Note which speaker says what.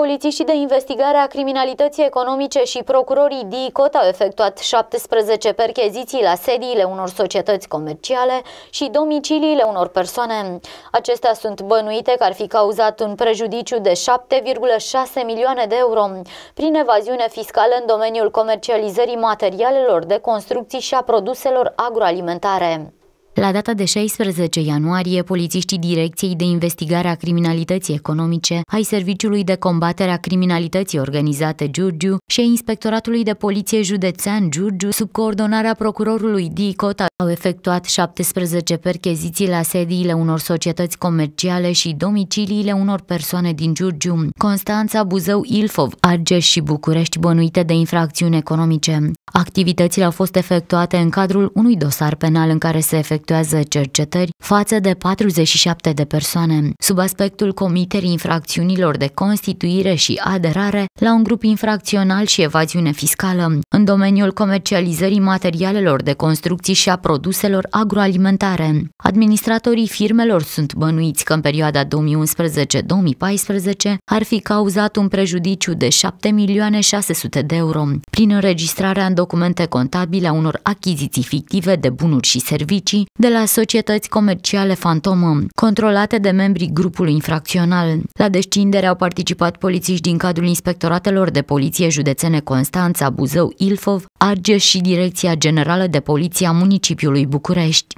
Speaker 1: Polițiștii de investigare a criminalității economice și procurorii DICOT au efectuat 17 percheziții la sediile unor societăți comerciale și domiciliile unor persoane. Acestea sunt bănuite că ar fi cauzat un prejudiciu de 7,6 milioane de euro prin evaziune fiscală în domeniul comercializării materialelor de construcții și a produselor agroalimentare.
Speaker 2: La data de 16 ianuarie, polițiștii Direcției de Investigare a Criminalității Economice ai Serviciului de Combatere a Criminalității Organizate Giurgiu și a Inspectoratului de Poliție Județean Giurgiu, sub coordonarea procurorului DICOT, au efectuat 17 percheziții la sediile unor societăți comerciale și domiciliile unor persoane din Giurgiu, Constanța, Buzău, Ilfov, Argeș și București bănuite de infracțiuni economice. Activitățile au fost efectuate în cadrul unui dosar penal în care se efectuează cercetări față de 47 de persoane, sub aspectul comiterii infracțiunilor de constituire și aderare la un grup infracțional și evaziune fiscală, în domeniul comercializării materialelor de construcții și a produselor agroalimentare. Administratorii firmelor sunt bănuiți că în perioada 2011-2014 ar fi cauzat un prejudiciu de 7 milioane 600 de euro prin înregistrarea în documente contabile a unor achiziții fictive de bunuri și servicii de la societăți comerciale fantomă, controlate de membrii grupului infracțional. La descindere au participat polițiști din cadrul inspectoratelor de poliție județene Constanța, Buzău, Ilfov, Argeș și Direcția Generală de Poliție a municipiului București.